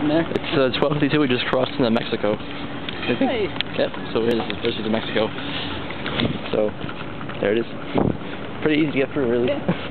from there? It's uh, 1252. We just crossed into Mexico. Hey. Yep. So it is especially to Mexico. So there it is. Pretty easy to get through, really. Yeah.